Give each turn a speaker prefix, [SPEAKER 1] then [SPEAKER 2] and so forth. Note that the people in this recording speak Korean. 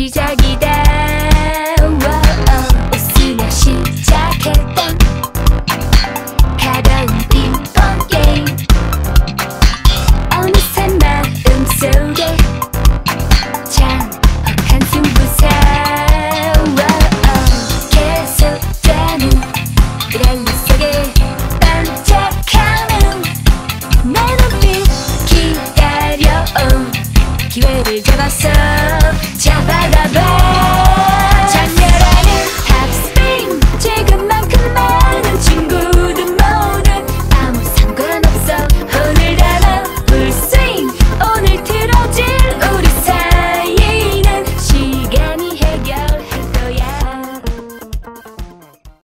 [SPEAKER 1] 시작이다. 웃으며 시작했던 가벼운 핑퐁 게임 어느새 마음속에 장혹한 승부사. 계속되는 랠리 속에 motivação te apaga bem.